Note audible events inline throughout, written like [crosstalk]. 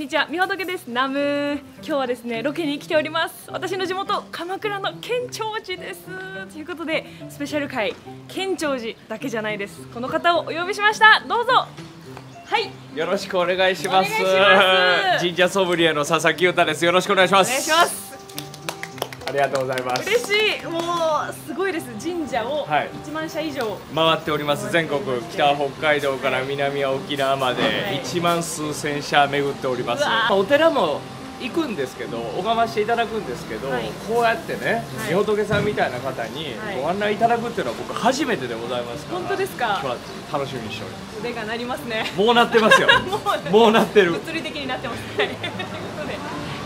んにちは、みほどけです。ナム今日はですね、ロケに来ております。私の地元、鎌倉の県庁寺です。ということで、スペシャル回、県庁寺だけじゃないです。この方をお呼びしました。どうぞ。はい、よろしくお願いします。ます神社ソムリエの佐々木優太です。よろしくお願いします。お願いします。ありがとうございます。嬉しい。もうすごいです。神社をはい1万社以上。回っております。全国北北海道から南は沖縄まではい1万数千社巡っております。うわまあお寺も行くんですけど、拝ましていただくんですけど、はいこうやってね、はいみほとけさんみたいな方にはいご案内いただくっていうのは僕初めてでございますから。本当ですか？今日は楽しみにしております。腕が鳴りますね。もうなってますよ。[laughs] もうなってる。物理的になってます。はいということで、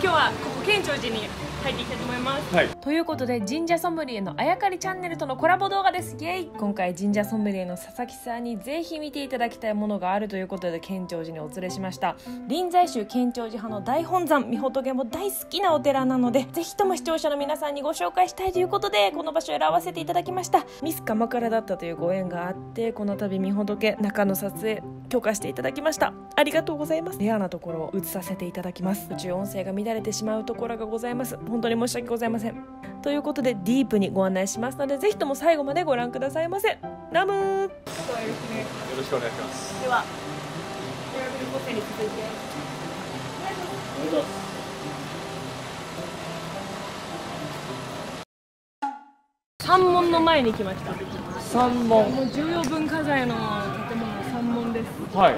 今日はここ県庁寺に入っていきたいと思います。はい。ということで神社ソムリエのあやかりチャンネルとのコラボ動画です。イエイ。今回神社ソムリエの佐々木さんにぜひ見ていただきたいものがあるということで県庁寺にお連れしました。臨済宗県庁寺派の大本山御仏も大好きなお寺なのでぜひとも視聴者の皆さんにご紹介したいということでこの場所を選ばせていただきました。ミス鎌倉だったというご縁があってこの度御仏中の撮影許可していただきました。ありがとうございます。レアなところを映させていただきます。宇宙音声が乱れてしまうところがございます本当に申し訳ございません。ということでディープにご案内しますのでぜひとも最後までご覧くださいませ。ナムー。よろしくお願いします。では予約の補正に続いて。三門の前に来ました。三本。もう重要文化財の建物の三門です。はい。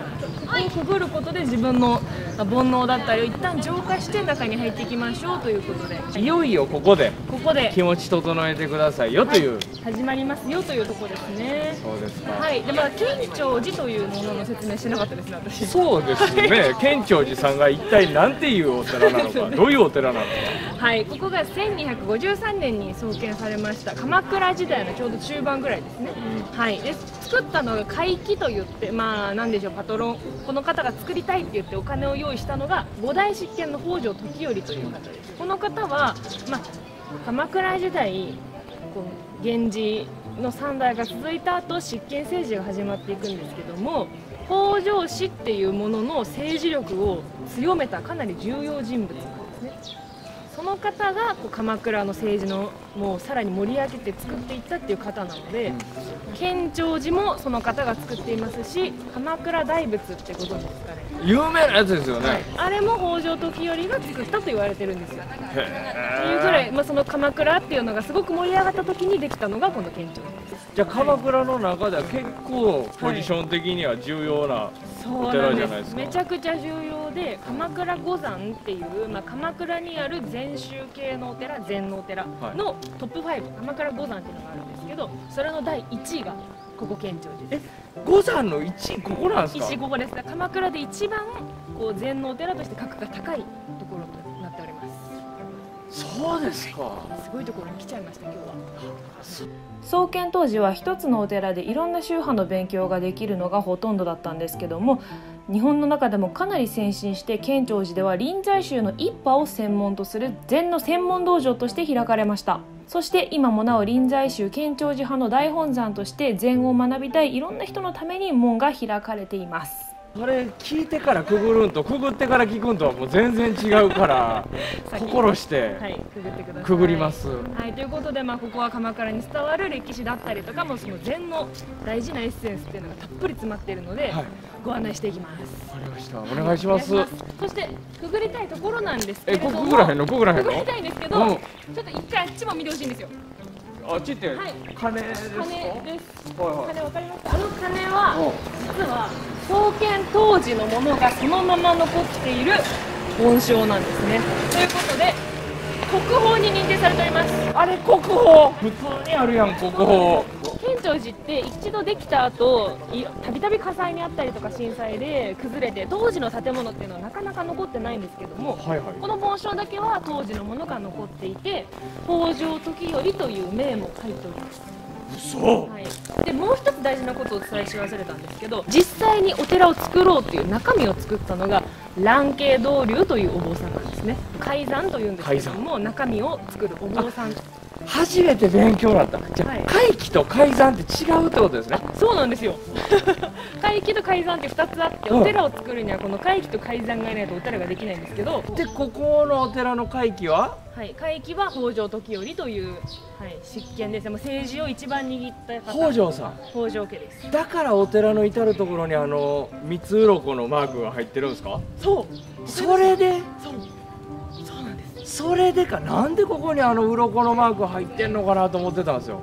をくぐることで自分のまあ煩悩だったりを一旦浄化して中に入っていきましょうということで。いよいよここでここで。気持ち整えてくださいよという、始まりますよというところですね。そうですか、はい。でまあ県庁寺というものの説明してなかったですね私。そうですね。[laughs] 県庁寺さんが一体なんていうお寺なのか。どういうお寺なのか。はい。ここが1253年に創建されました鎌倉時代のちょうど中盤ぐらいですね、はい。で作ったのが会期といってまあなんでしょうパトロンこの方が作りたいって言ってお金を用意したのが五代執権の北条時頼という方。ですこの方はまあ鎌倉時代こう源氏の三代が続いた後執権政治が始まっていくんですけども北条氏っていうものの政治力を強めたかなり重要人物なんですね。その方がこう鎌倉の政治のもうさらに盛り上げて作っていったっていう方なので県庁寺もその方が作っていますし鎌倉大仏ってご存知ですかね。有名なやつですよね、あれも北条時頼が作ったと言われてるんですよ。っていうぐらへい、まあ、その鎌倉っていうのがすごく盛り上がった時にできたのがこの県庁寺です。じゃあ鎌倉の中では結構ポジション的には重要な、そうお寺なんでじゃないです。すかめちゃくちゃ重要で鎌倉五山っていう、まあ、鎌倉にある禅宗系のお寺禅のお寺のトップ5、鎌倉五山っていうのがあるんですけどそれの第1位がここ県庁寺です。五山の1位ここなんですか？石ここです。鎌倉で一番こう禅のお寺として格が高いところとなっております。そうですか。すごいところに来ちゃいました今日は。創建当時は一つのお寺でいろんな宗派の勉強ができるのがほとんどだったんですけども日本の中でもかなり先進して県庁寺では臨済宗の一派を専門とする禅の専門道場として開かれましたそして今もなお臨済宗建長寺派の大本山として禅を学びたいいろんな人のために門が開かれています。それ聞いてからくぐるんとくぐってから聞くんとはもう全然違うから [laughs] 先心してはいくぐってください。くぐります、はい、ということで、まあ、ここは鎌倉に伝わる歴史だったりとかもうその禅の大事なエッセンスっていうのがたっぷり詰まっているので、はい。ご案内していきます。わかりました。お願いします。お願いしそしてくぐりたいところなんですけれえども。こくぐらへんの？くぐらへんの？くぐりたいんですけど、うん。ちょっと一回あっちも見てほしいんですよ。あっちってはい。鐘ですか、鐘です。はいはい。鐘わかります？かあの鐘はうん。実は創建当時のものがそのまま残っている紋章なんですね。ということで国宝に認定されております。あれ国宝。普通にあるやん国宝。県庁寺って一度できた後いたびたび火災にあったりとか震災で崩れて当時の建物っていうのはなかなか残ってないんですけどもはいはい。この紋章だけは当時のものが残っていて北条時頼という名も書いております嘘。はい、でもう一つ大事なことをお伝えし忘れたんですけど実際にお寺を作ろうっていう中身を作ったのが蘭渓道流というお坊さんなんですね。海山というんですけども中身を作るお坊さん。初めて勉強になった。じゃあ、はい。回帰と改ざんって違うってことですね。そうなんですよ。[laughs] 回帰と改ざんって2つあってうん。お寺を作るにはこの回帰と改ざんがいないとお寺ができないんですけど、でここのお寺の回帰は？はい、回帰は北条時頼という、はい、執権ですね。もう政治を一番握った方。北条さん。北条家です。だからお寺の至る所にあの三つ鱗のマークが入ってるんですか？そう。それで？そう。そうなんです。それでか。なんでここにあの鱗のマーク入ってんのかなと思ってたんですよ。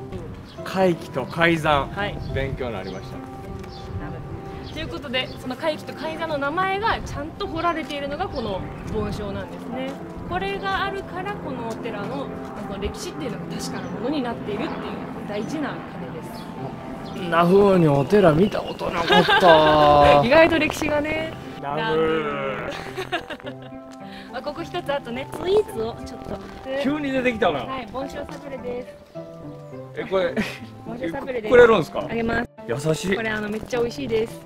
回帰と改ざん。はい。勉強になりました。ということでその回帰と改ざんの名前がちゃんと彫られているのがこの梵鐘なんですねこれがあるからこのお寺のこの歴史っていうのが確かなものになっているっていう大事な鐘です。こん。な風にお寺見たことなかった。[laughs] 意外と歴史がね。ラブ [laughs] まあ、ここ一つあとねスイーツをちょっと。急に出てきたな。はい梵鐘サブレです。えこれ [laughs] 梵鐘サブレです。くれるんですか？あげます。優しい。これあのめっちゃ美味しいです。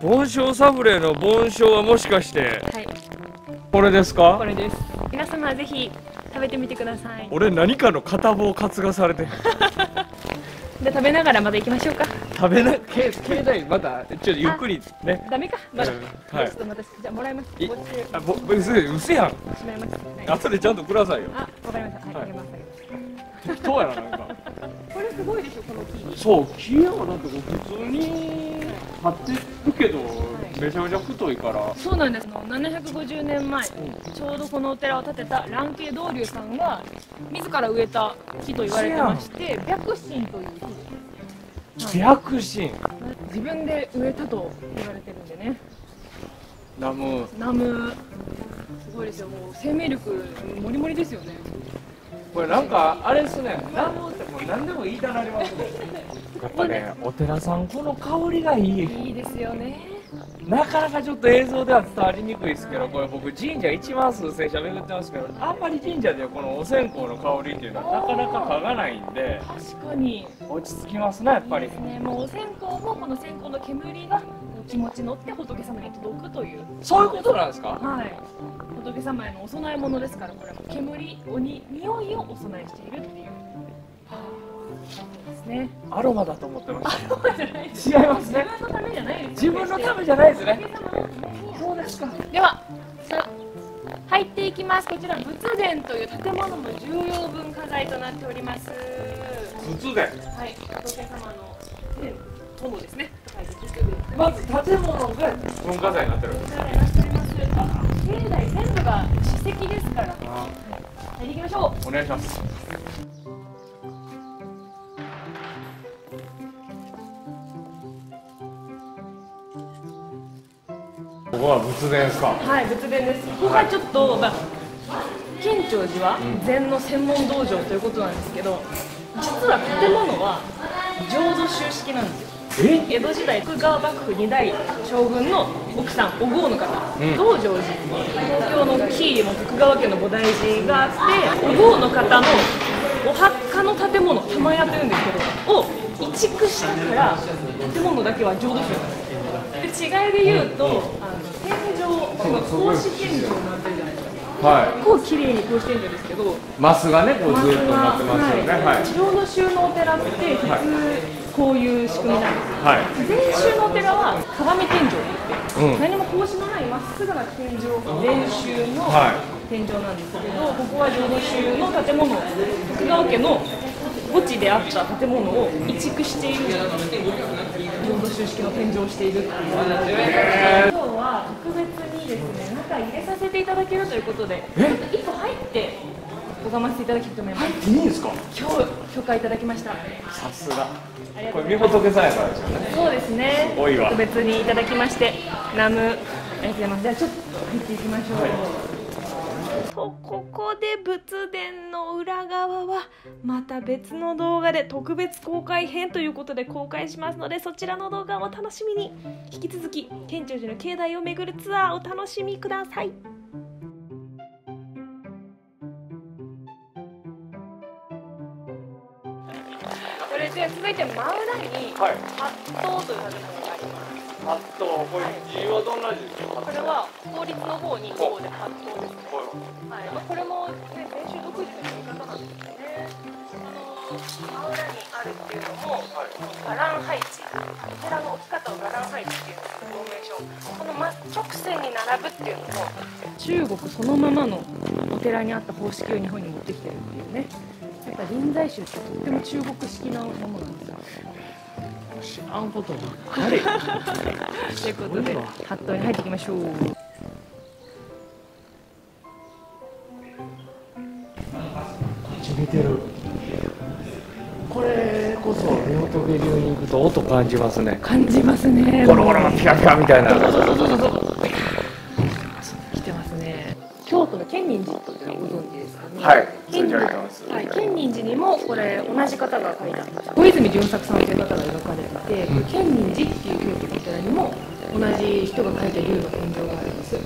盆栽サブレの盆栽はもしかしてはいこれですか？これです。皆様ぜひ食べてみてください。俺何かの片棒担がされてで [laughs] 食べながらまた行きましょうか。食べなけ携帯またちょっとゆっくりね。ダメか。まだ、うんはい。ちょっとまたじゃあもらいます。あぼうせうせやん。しまいます、はい、後でちゃんとくださいよ。あわかりました。はい、はい。あげます。適当やななんか。[laughs] これすごいでしょこの木。そう木やだってこう普通に張ってるけど、めちゃめちゃ太いから。そうなんです。の750年前、ちょうどこのお寺を建てた蘭渓道隆さんが自ら植えた木と言われてまして白神という木です。白神。自分で植えたと言われてるんでね。ナム。ナム。すごいですよ。もう生命力もりもりですよね。これなんかあれですね。ナムってもう何でも言いたなりますねやっぱねお寺さんこの香りがいい。いいですよね。なかなかちょっと映像では伝わりにくいですけどこれ僕神社1万数千社巡ってますけどあんまり神社でこのお線香の香りっていうのはなかなか嗅がないんで確かに。落ち着きますねやっぱり。ね。もうお線香もこの線香の煙が気持ち乗って仏様に届くという。そういうことなんですか？はい。仏様へのお供え物ですからこれも煙おに匂いをお供えしているっていうですね。アロマだと思ってました違いますね。自分のためじゃないです自分のためじゃないですね。そうですか。ではさあ入っていきます。こちら仏殿という建物の重要文化財となっております。仏殿はい。仏様のね殿ですね。はい。仏殿まず建物が文化財になってるこちらにいらっしゃいます。境内全部が史跡ですから入り行きましょう。お願いしますここは仏殿ですか？はい、仏殿です。ここがちょっと、まあ、建長寺は禅の専門道場ということなんですけど、実は建物は浄土宗式なんですよ。え？江戸時代徳川幕府2代将軍の奥さんお郷の方、うん。道成寺。東京の喜入も徳川家の菩提寺があってお郷の方のお墓の建物玉屋というんですけどを移築したから建物だけは浄土宗なんですで違いで言うと、あの天井この格子天井になってるじゃないですかは結構綺麗に格子天井ですけどマスがねこうずっとなってますよねはい浄土宗のお寺って普通こういう仕組みなんですよはい禅宗のお寺は鏡天井って言って、何も格子のないまっすぐな天井禅宗の天井なんですけど、ここは浄土宗の建物徳川家の墓地であった建物を移築している浄土宗式の天井をしているっていう特別にですね中入れさせていただけるということでちょっと一歩入って拝ませていただきたいと思います、いいいんですか？今日許可いただきました。さすが。ことれうございます。み仏さんやからですよね。そうですね。す特別にいただきましてナム。ありがとうございます。じゃあちょっと入っていきましょう、とここで仏殿の裏側はまた別の動画で特別公開編ということで公開しますのでそちらの動画をお楽しみに引き続き県庁寺の境内を巡るツアーをお楽しみください。それで続いて真裏にはい。八頭という建物がありますあとこれ字はどんな字ですかこれは法律の方に方で八頭ですねはい、まあ、これもね、先週独自の読み方なんですよね。真裏にあるっていうのも、伽藍配置お寺の置き方を伽藍配置っていうんですけどフォーメーションこの真直線に並ぶっていうのも中国そのままのお寺にあった方式を日本に持ってきてるっていうねやっぱ臨済宗ってとっても中国式なものなんですよ知らんことばっかり。ということでハットに入っていきましょう。見てる。これこそ流に行くと音感じますね。感じますね。ゴロゴロピカピカみたいな。来てますね。京都の建仁寺ってご存知ですかね？はい、建仁寺。にもこれ同じ方が書いたんです小泉純作さんという方が描かれてて、これ建仁寺っていう京都のお寺にも同じ人が書いた竜の天井があるんです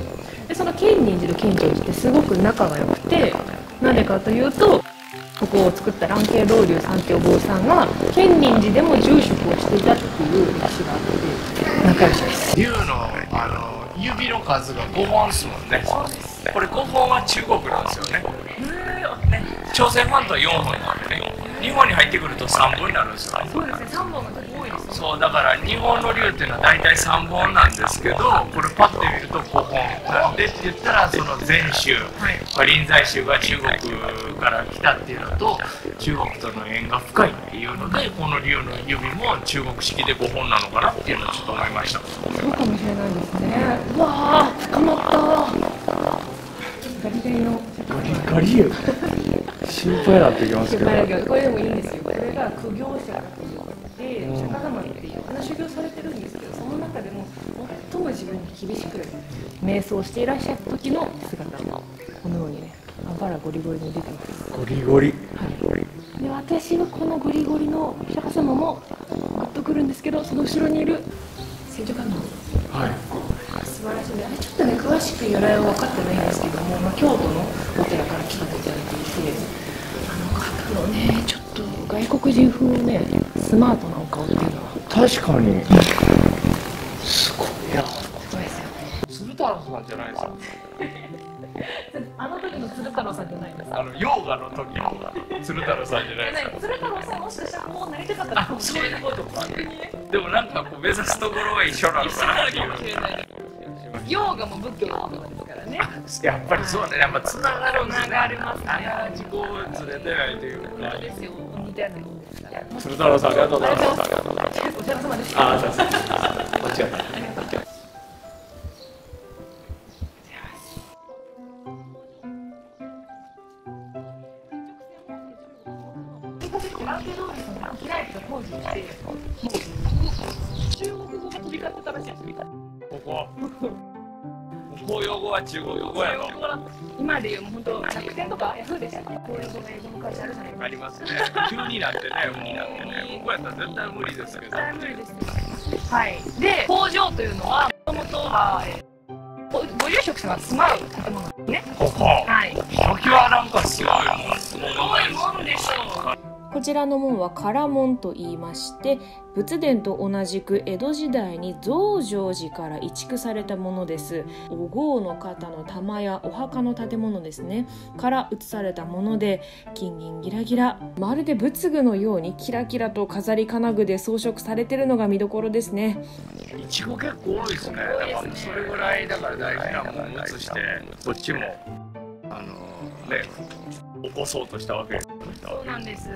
でその建仁寺と建長寺ってすごく仲が良くてなぜかというとここを作った蘭渓老流三教坊さんが建仁寺でも住職をしていたっていう歴史があって仲良しです。竜のあの指の数が5本ですもんね。これ5本は中国なんですよね。朝鮮半島は4本なんでね日本に入ってくると3本になるんですよそうですね3本の時多いですそうだから日本の竜っていうのは大体3本なんですけどこれパッて見ると5本なんでって言ったらその禅宗、まあ臨済宗が中国から来たっていうのと中国との縁が深いっていうのでこの竜の指も中国式で5本なのかなっていうのをちょっと思いました。そうかもしれないですね。うわあ捕まったガリガリの。ガリガリよ心配になってきますけど。これでもいいんですよ。これが苦行者で釈迦様っていうあの修行されてるんですけどその中でも最も自分に厳しく瞑想していらっしゃった時の姿このようにねあばらゴリゴリに出てます。ゴリゴリ。で私はこのゴリゴリの釈迦様もグッとくるんですけどその後ろにいる聖女観音。はい。素晴らしい。ねあれちょっとね詳しく由来は分かってないんですけども、まあ、京都のお寺から来たと言われていてあのねちょっと外国人風のねスマートなお顔っていうのは。確かに。すごいな。そうですよ鶴太郎さんじゃないですか。あの時の鶴太郎さんじゃないですあのヨガの時の鶴太郎さんじゃないですか。鶴太郎さんもしかしたらこうなりたかったかもしそうれない。いうことかでもなんかこう目指すところは一緒なのかなっていヨーガも仏教のことです。からね [laughs] やっぱりそうね。やっぱつながるんですね。つながりますね。自己ずれてないとい。うかそうですよ似たような鶴太郎さんありがとうございます。ありがとうございます。お世話様でしたあーそうです。こっち中国語や。ろ今でいうもう本当弱点とかヤフーでしたっけこういう語が英語の会社あるじゃないですかありますね。急になってねもう。ねここやったら絶対無理ですけど。絶対無理です。よはい。で工場というのはもともとはえーごご住職さんが住まう建物ですね。ここはい。ひときわなんかすごいすごいもんでしょうこちらの門は唐門と言いまして仏殿と同じく江戸時代に増上寺から移築されたものです。お豪の方の玉やお墓の建物ですね。から移されたもので金銀ギラギラまるで仏具のようにキラキラと飾り金具で装飾されてるのが見どころですね。いちご結構多いですね。だからそれぐらいだから大事なものを移して。こっちもあのね起こそうとしたわけですそうなんです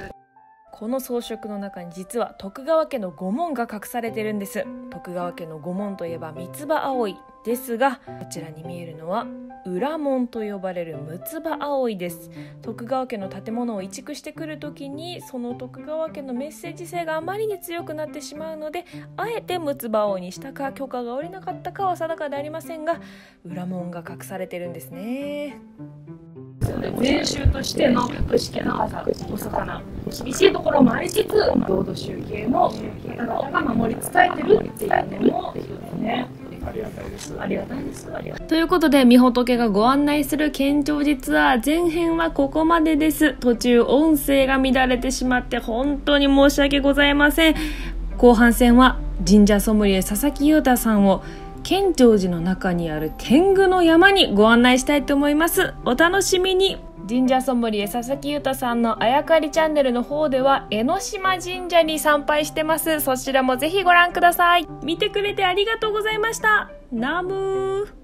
この装飾の中に実は徳川家の御門が隠されてるんです。徳川家の御門といえば三つ葉葵ですがこちらに見えるのは裏門と呼ばれる六つ葉葵です。徳川家の建物を移築してくる時にその徳川家のメッセージ性があまりに強くなってしまうのであえて六つ葉葵にしたか許可が下りなかったかは定かでありませんが裏門が隠されてるんですね。禅宗としての格式の高さお魚厳しいところもありつつ浄土宗系の方々が守り伝えてるっていうのもねありがたいですありがたいですありがたいということで、みほとけがご案内する県庁寺ツアー前編はここまでです。途中音声が乱れてしまって本当に申し訳ございません。後半戦は神社ソムリエ佐々木優太さんを建長寺の中にある天狗の山にご案内したいと思います。お楽しみに。神社ソムリエ佐々木裕太さんのあやかりチャンネルの方では江ノ島神社に参拝してます。そちらもぜひご覧ください。見てくれてありがとうございました。ナムー。